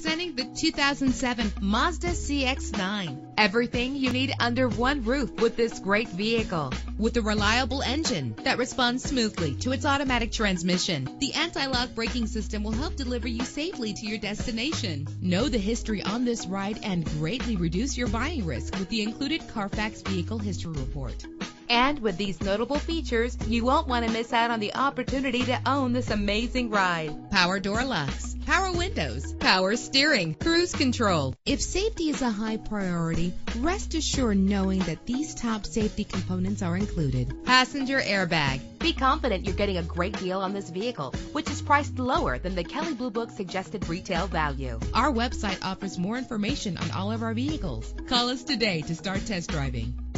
Introducing the 2007 Mazda CX-9. Everything you need under one roof with this great vehicle. With a reliable engine that responds smoothly to its automatic transmission, the anti-lock braking system will help deliver you safely to your destination. Know the history on this ride and greatly reduce your buying risk with the included Carfax Vehicle History Report. And with these notable features, you won't want to miss out on the opportunity to own this amazing ride. Power door locks, power windows, power steering, cruise control. If safety is a high priority, rest assured knowing that these top safety components are included. Passenger airbag. Be confident you're getting a great deal on this vehicle, which is priced lower than the Kelley Blue Book suggested retail value. Our website offers more information on all of our vehicles. Call us today to start test driving.